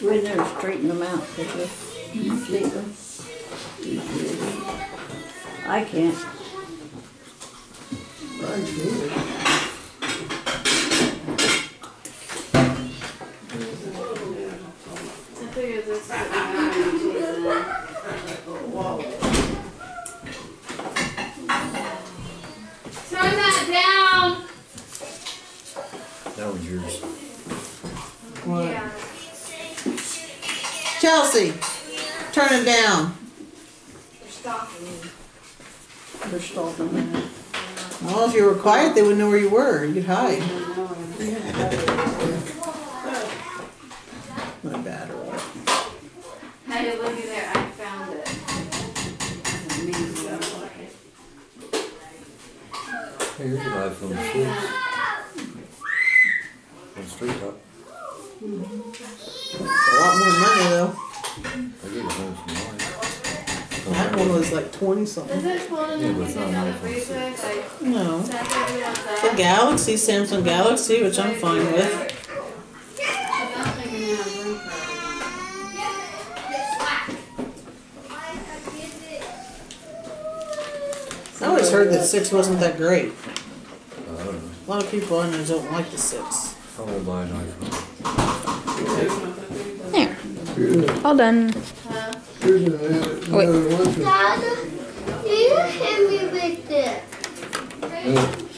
Go in there and straighten them out, could you? Shake them. I can't. I see I figured this is Turn that down. That was yours. What? Yeah. Chelsea, turn it down. You're stalking me. They're stalking me. Well, if you were quiet, they wouldn't know where you were. You'd hide. My battery. Hey, looky there, I found it. Hey, here's an iPhone six. On straight up. It's a lot more money That one was like twenty something. Is it one Yeah, of but the it's things not an iPhone six. like No. The? Galaxy, Samsung Galaxy, which I'm fine with. I don't think we're gonna have room for I always heard that six wasn't that great. I don't know. A lot of people I know don't like the six. I won't buy an iPhone. Here's, All done. Huh? here's another, Wait. another one. Dad, do you hit me with this? Uh,